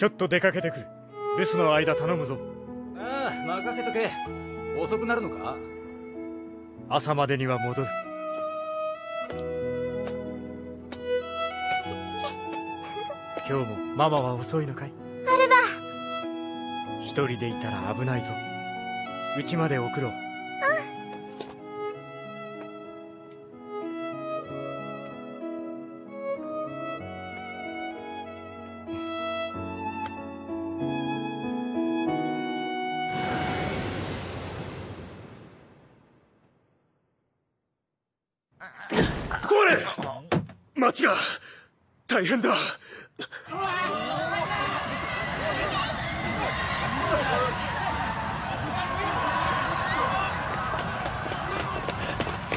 ちょっと出かけてくる。留守の間頼むぞ。ああ任せとけ。遅くなるのか？朝までには戻る。今日もママは遅いのかい？アルバ一人でいたら危ないぞ。家まで送ろうこれ。町が。大変だ。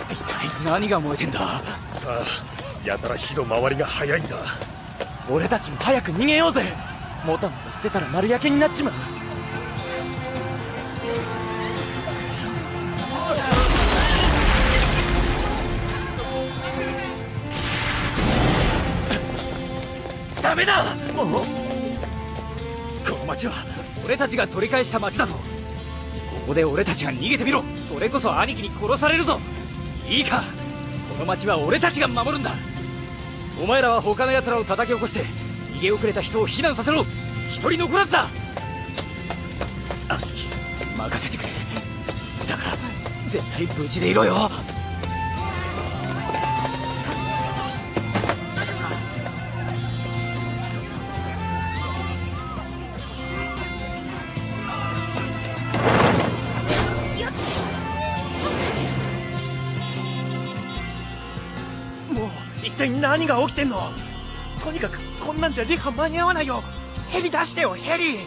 一体何が燃えてんだ？さあやたら火の回りが早いんだ。俺たちも早く逃げようぜ。もたもたしてたら丸焼けになっちまうメだ。この町は俺たちが取り返した町だぞ。ここで俺たちが逃げてみろ。それこそ兄貴に殺されるぞ。いいか。この町は俺たちが守るんだ。お前らは他の奴らを叩き起こして逃げ遅れた人を避難させろ。一人残らずだ。兄貴任せてくれ。だから絶対無事でいろよ。体何が起きてんの？とにかくこんなんじゃリハ間に合わないよ。ヘリ出してよヘリ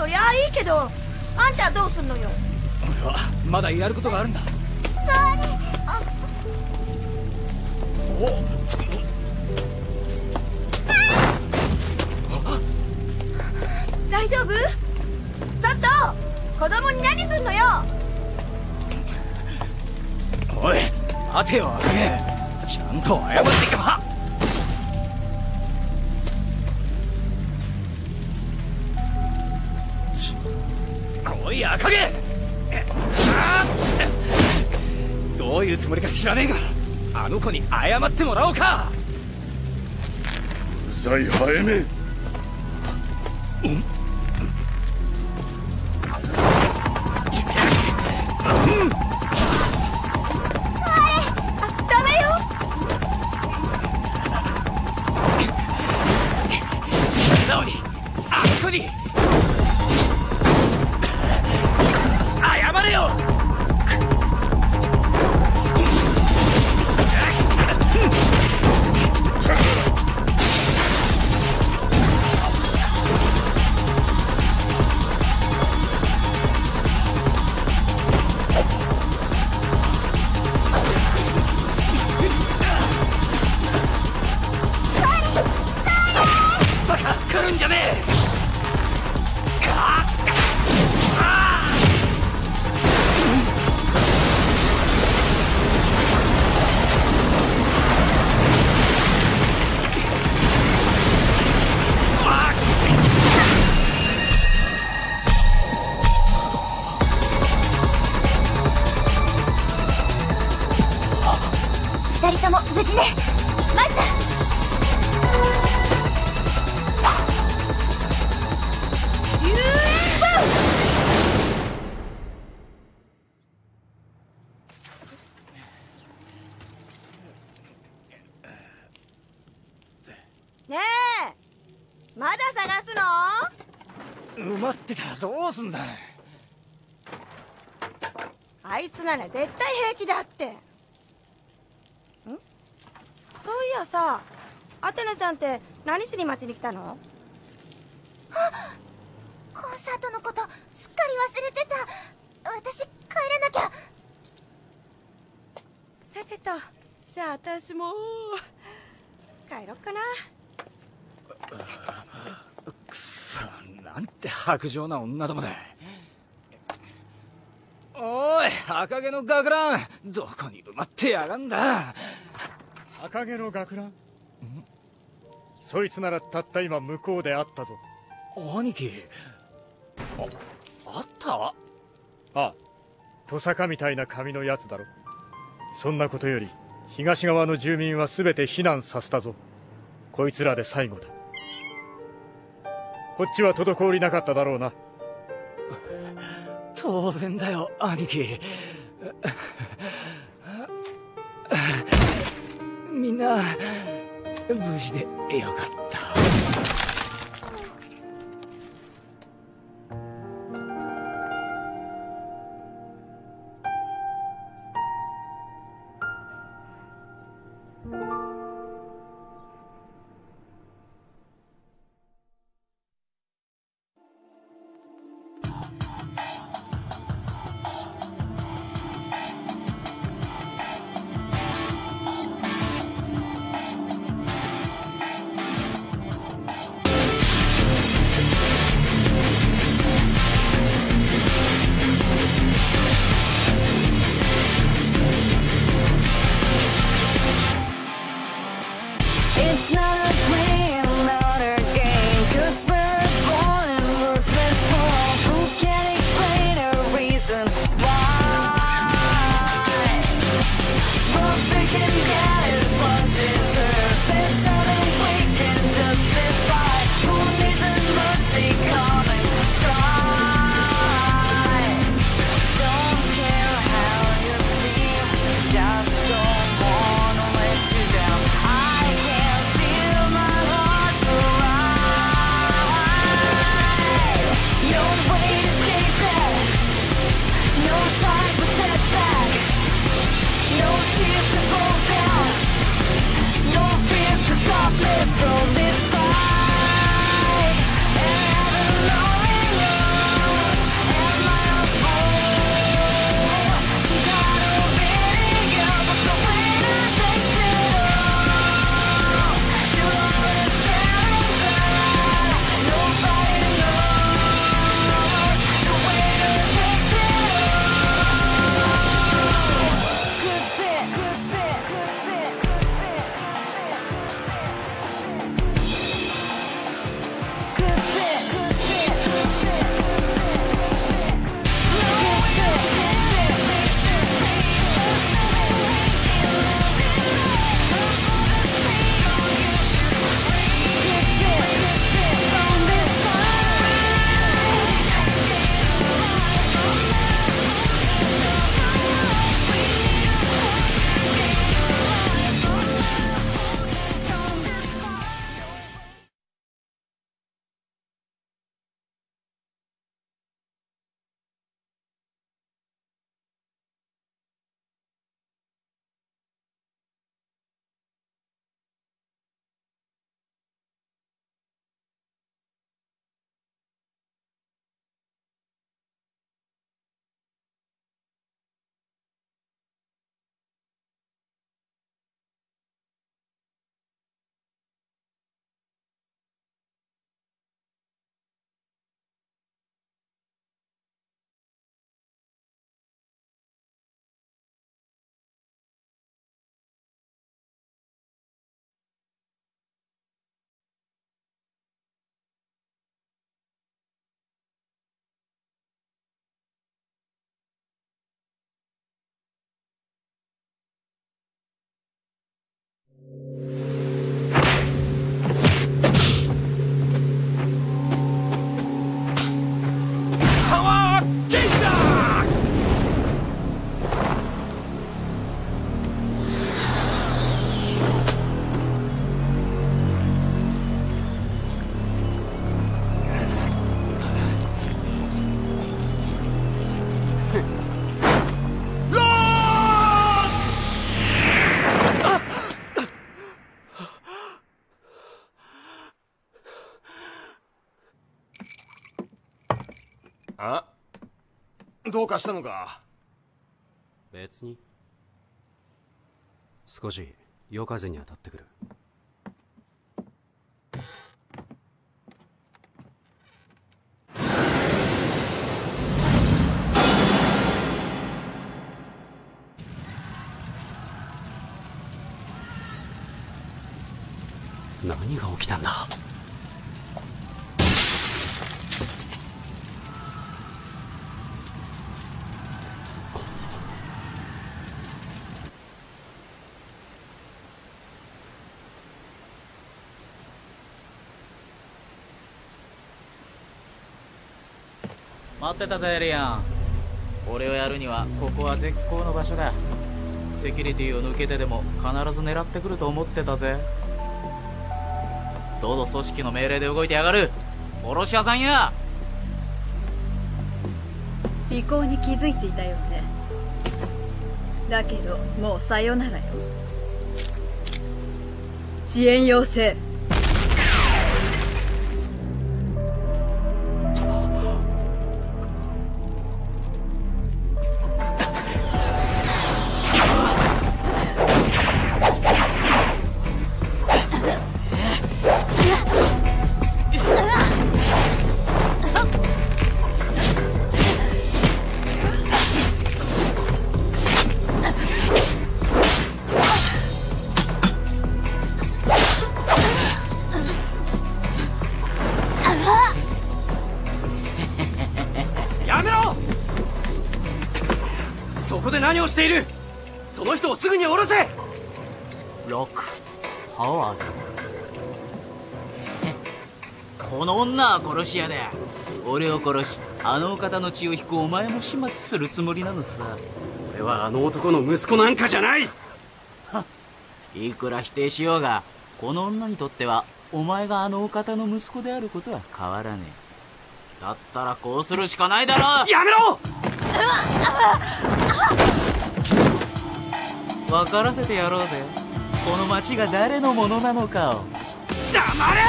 そりゃあいいけどあんたどうすんのよ？俺はまだやることがあるんだ。それあ大丈夫？ちょっと子供に何すんのよ？おい待てよちゃんと謝ってか赤毛。どういうつもりか知らねえがあの子に謝ってもらおうか。うるさい早め。まだ探すの？埋まってたらどうすんだあいつなら絶対平気だって。ん？そういやさアテナちゃんって何しに町に来たの？あコンサートのことすっかり忘れてた。私帰らなきゃ。さてとじゃあ私も帰ろっかなくそなんて薄情な女どもだ。おい赤毛の学ランどこに埋まってやがんだ。赤毛の学ラン？そいつならたった今向こうで会ったぞ。兄貴？ああった？ああトサカみたいな髪のやつだろ。そんなことより東側の住民は全て避難させたぞ。こいつらで最後だこっちは滞りなかっただろうな。当然だよ兄貴。みんな無事でよかった。どうかしたのか？別に。少し夜風に当たってくる。何が起きたんだ？待ってたぜエリアン。俺をやるにはここは絶好の場所だ。セキュリティを抜けてでも必ず狙ってくると思ってたぜ。どうぞ組織の命令で動いてやがる。殺し屋さんや。尾行に気づいていたよね。だけどもうさよならよ。支援要請。殺し屋だ。俺を殺しあのお方の血を引くお前も始末するつもりなのさ。俺はあの男の息子なんかじゃない。いくら否定しようがこの女にとってはお前があのお方の息子であることは変わらねえ。だったらこうするしかないだろ。やめろ！分からせてやろうぜ。この町が誰のものなのかを。黙れ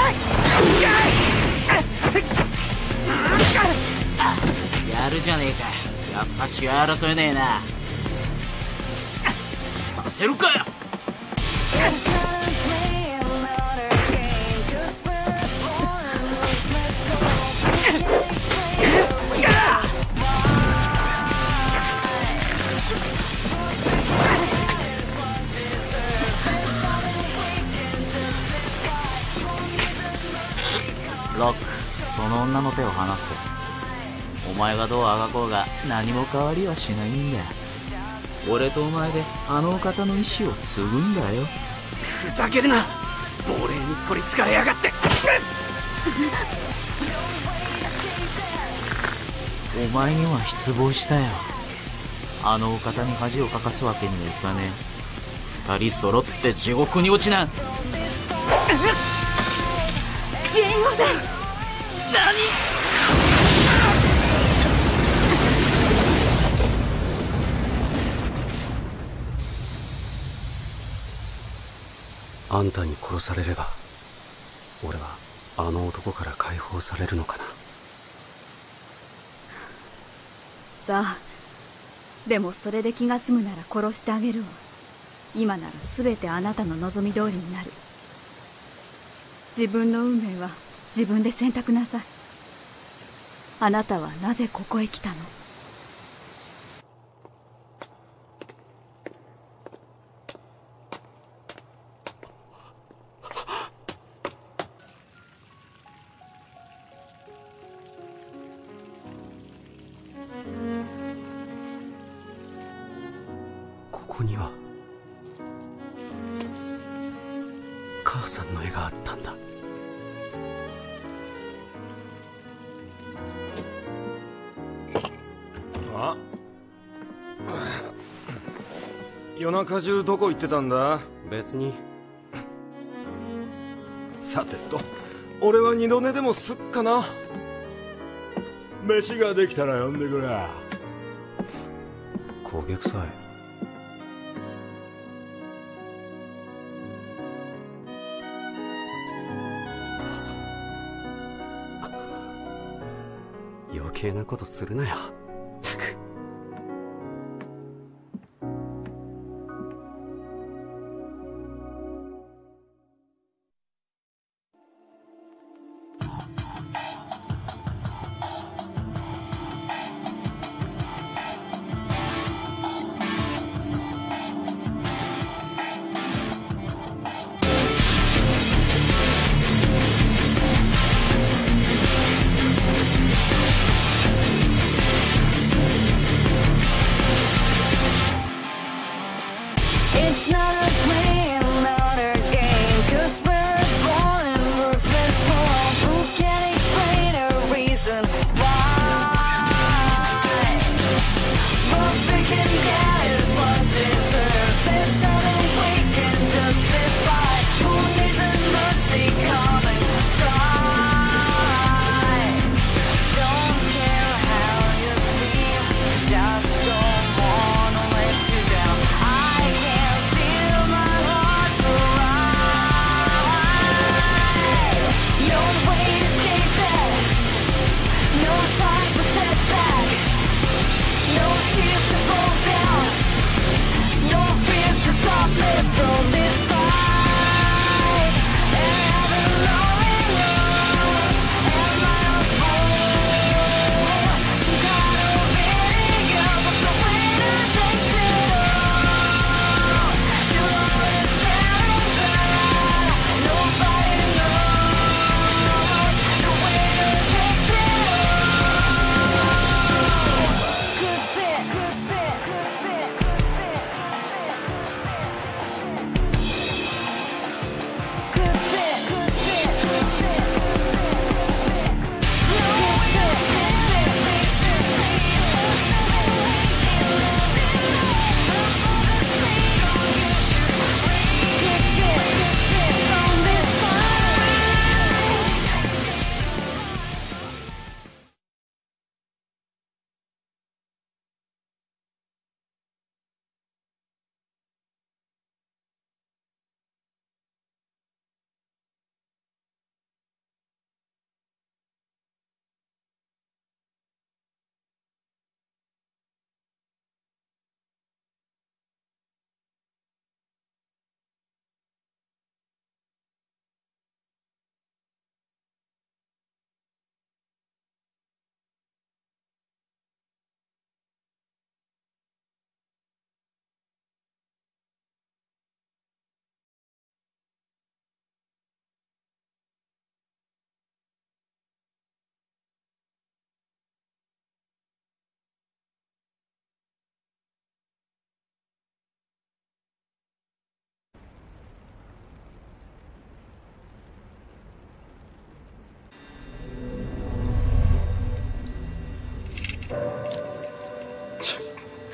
やるじゃねえかやっぱ血は争えねえな。させるかよ。ロック。の女の手を離せ。お前がどうあがこうが何も変わりはしないんだ。俺とお前であのお方の意志を継ぐんだよ。ふざけるな。亡霊に取りつかれやがって。お前には失望したよ。あのお方に恥をかかすわけにはいかねえ。二人揃って地獄に落ちな。支援要請あんたに殺されれば俺はあの男から解放されるのかな？さあでもそれで気が済むなら殺してあげるわ。今なら全てあなたの望み通りになる。自分の運命は自分で選択なさい。あなたはなぜここへ来たの？夜中中どこ行ってたんだ？別に。さてと俺は二度寝でもすっかな。飯ができたら呼んでくれ。焦げ臭い余計なことするなよ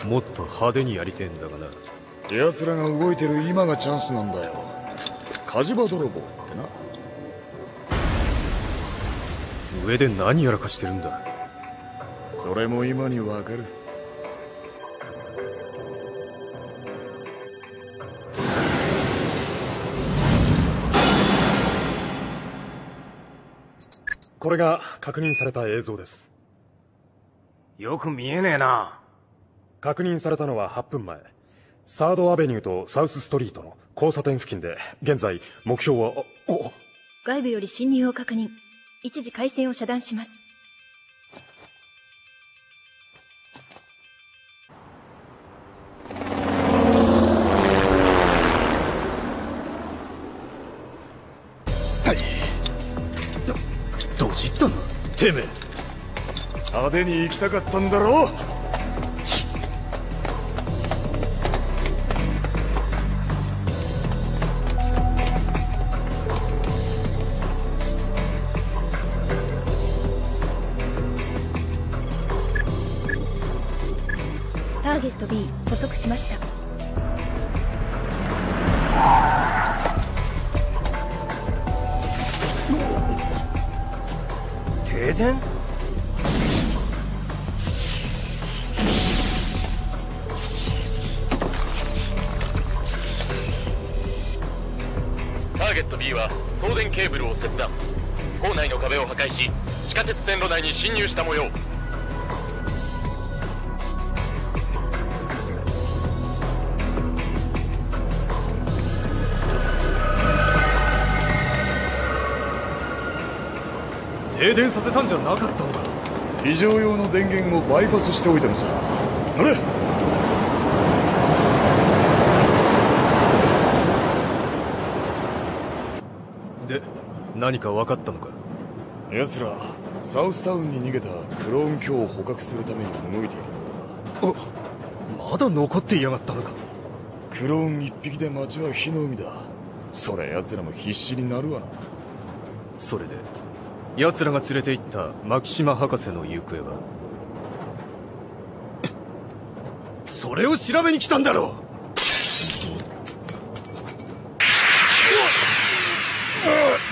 もっと派手にやりてえんだがな。奴らが動いてる今がチャンスなんだよ。火事場泥棒ってな。上で何やらかしてるんだ。それも今にわかる。これが確認された映像です。よく見えねえな確認されたのは8分前。サードアベニューとサウスストリートの交差点付近で現在目標はお外部より侵入を確認。一時回線を遮断します。どじったなてめえ。派手に行きたかったんだろ停電させたんじゃなかったのか。非常用の電源をバイパスしておいたのさ。乗れ。で何か分かったのか。奴らサウスタウンに逃げたクローン卿を捕獲するために動いているおまだ残っていやがったのか。クローン一匹で町は火の海だ。そりゃ奴らも必死になるわな。それで奴らが連れて行った牧島博士の行方は？それを調べに来たんだろう！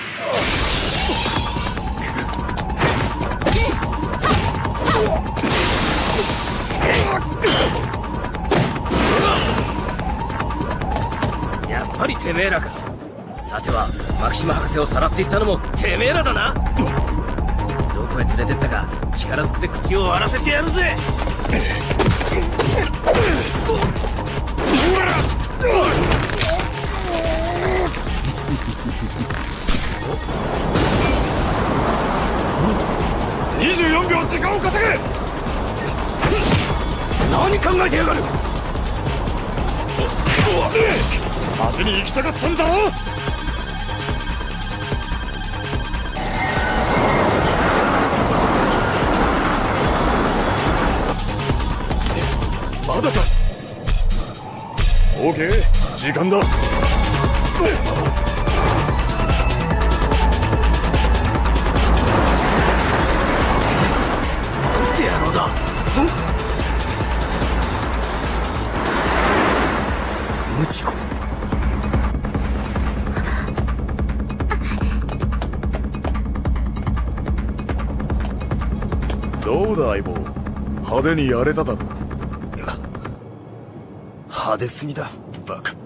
島博士をさらっていったのもてめえらだな。どこへ連れてったか力ずくで口を割らせてやるぜ。24秒時間を稼げ。何考えてやがる。派手に行きたかったんだろ OK 時間だどうだ相棒派手にやれただろ派手すぎだ。バカ。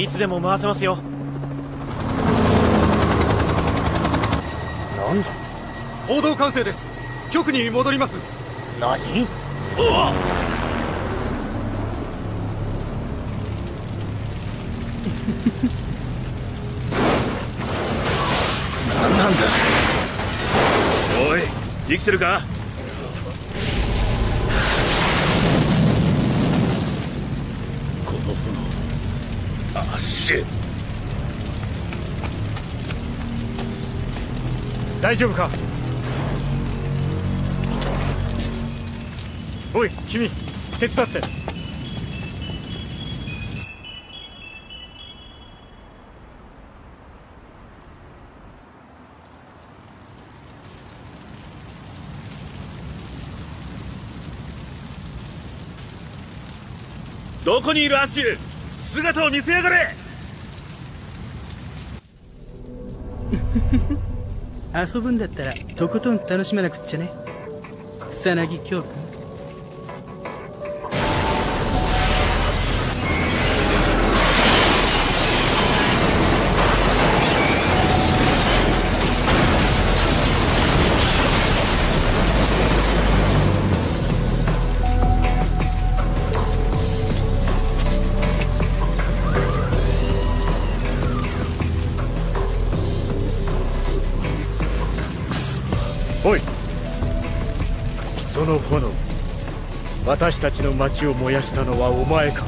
いつでも回せますよ。なんだ？報道管制です。局に戻ります。何？何なんだ？おい生きてるか？炎あっし大丈夫か？おい君手伝って。どこにいるアッシュ姿を見せやがれ。遊ぶんだったらとことん楽しまなくっちゃね。草薙京君。私たちの町を燃やしたのはお前か。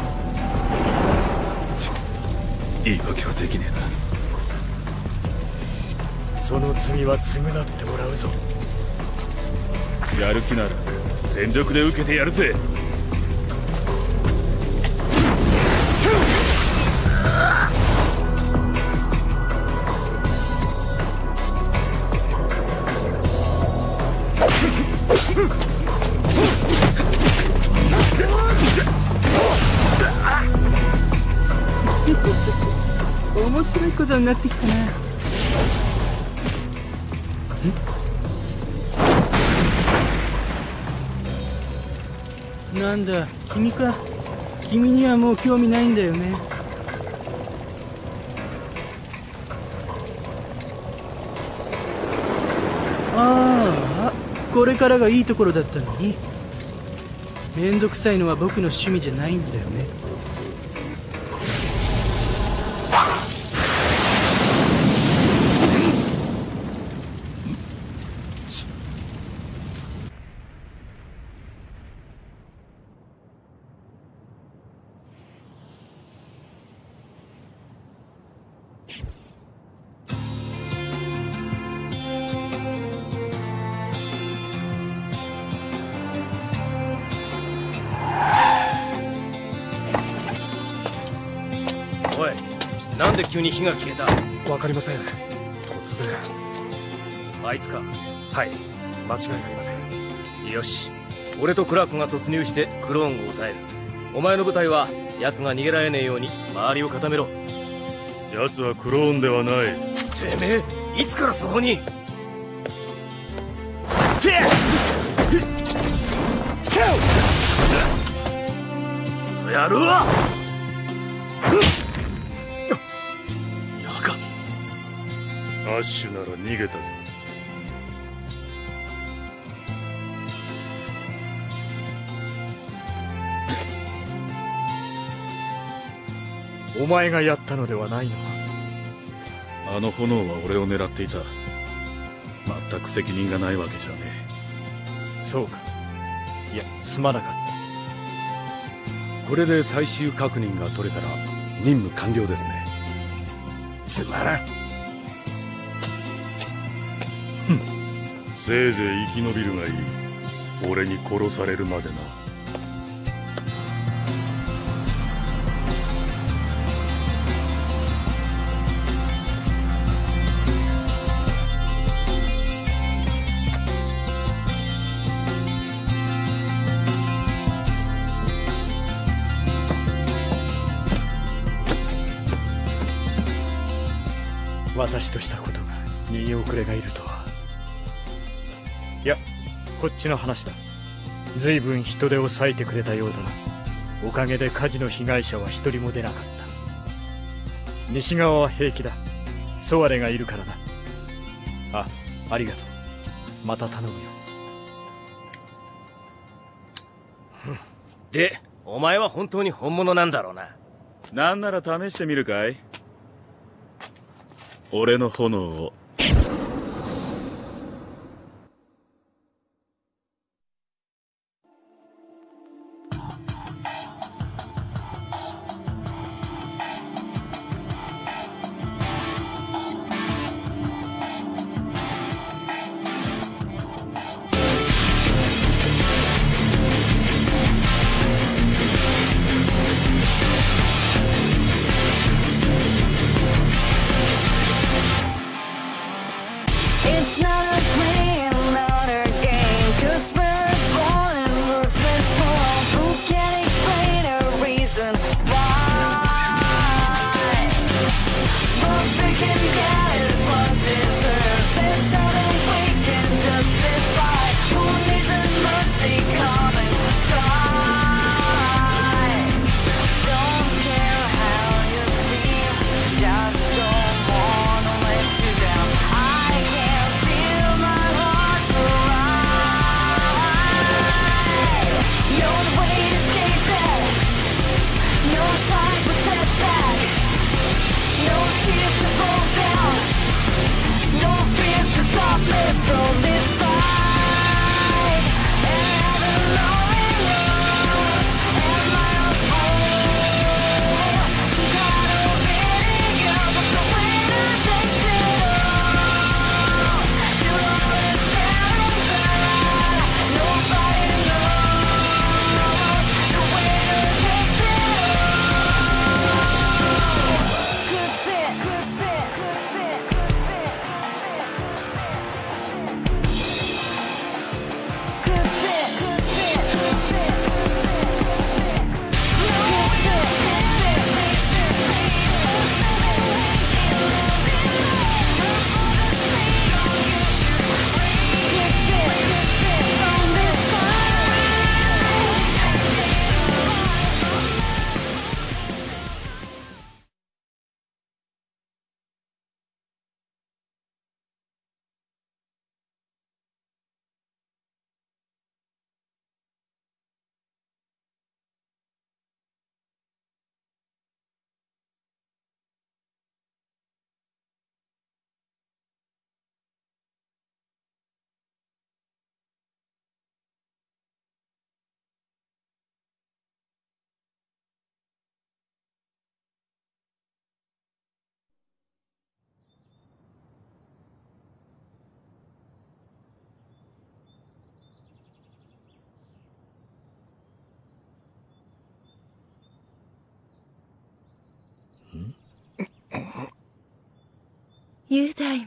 言い訳はできねその罪は償ってもらうぞ。えなやる気なら全力で受けてやるぜになってきたな。なんだ君か。君にはもう興味ないんだよね。ああこれからがいいところだったのに。めんどくさいのは僕の趣味じゃないんだよね。なんで急に火が消えた？わかりません。突然。あいつか？はい。間違いありません。よし。俺とクラークが突入してクローンを抑える。お前の部隊は奴が逃げられねえように周りを固めろ。奴はクローンではない。てめえいつからそこに？ッシュなら逃げたぞお前がやったのではないのか？あの炎は俺を狙っていた。全く責任がないわけじゃねそうか。いやすまなかっこれで最終確認が取れたら任務完了ですね。つまらんせいぜい生き延びるがいい。俺に殺されるまでな。私としたことが逃げ遅れがいるとは。こっちの話だ。随分人手を割いてくれたようだな。おかげで火事の被害者は一人も出なかった。西側は平気だ。ソワレがいるからなあありがとう。また頼むよ。でお前は本当に本物なんだろうな。なんなら試してみるかい？俺の炎をユータイム。